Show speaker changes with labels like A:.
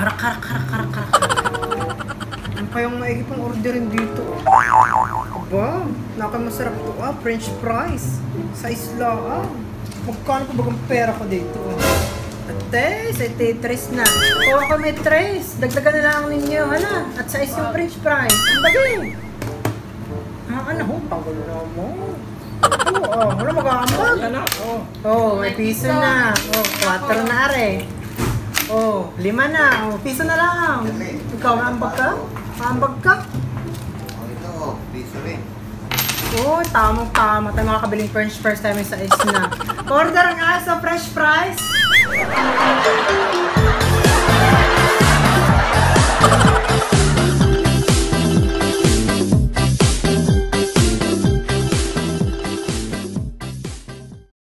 A: Karak, karak, karak, karak, karak. Ano kayang maigi pang orderin dito? Aba, nakamasarap to ah. French fries. Sa isla ah. Magkano pa bagang pera ko dito? Ate, sa Tetris na. Kuha ko may tres. Dagdagan na lang ninyo. Hala, at sa is yung French fries. Ang bagay. Ah, ano ho? Pagulo na mo. Oo, oh, wala mag-aambag.
B: Na. Oh.
A: Oh, may piso na. Oh, 4 na are. Oh, lima na. Oh, piso na lang. Ikaw, maambag ka? Maambag ka?
C: Oh, ito, piso rin.
A: Oh, tamang-tama. Tayo makakabiling french fries tayo sa edge na. Order nga sa fresh fries.